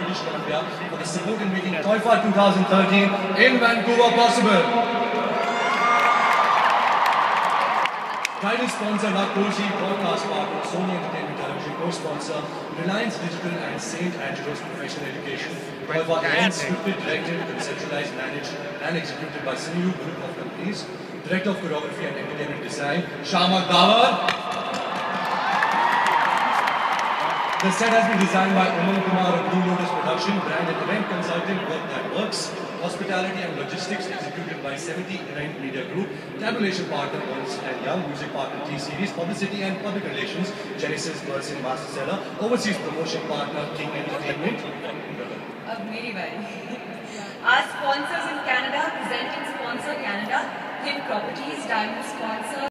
British Columbia for the support in making TOIFA 2013 in Vancouver possible. Title sponsor Nakoshi, broadcast partner, Sony Entertainment Television, co-sponsor, Reliance Digital and St. Angelo's Professional Education. TOIFA events scripted, directed, conceptualized, managed and executed by Cineyug Group of Companies. Director of Choreography and Entertainment Design, Shiamak Davar. The set has been designed by Umang Kumar of Blue Lotus Production, brand and event consultant, work that works, hospitality and logistics, executed by 70 Event Media Group, tabulation partner Ernst and Young, music partner T-Series, publicity and public relations, Genesis Burson-Marsteller, overseas promotion partner King Entertainment. Of Our sponsors in Canada, presenting sponsor Canada, Hit Properties, Diamond Sponsor.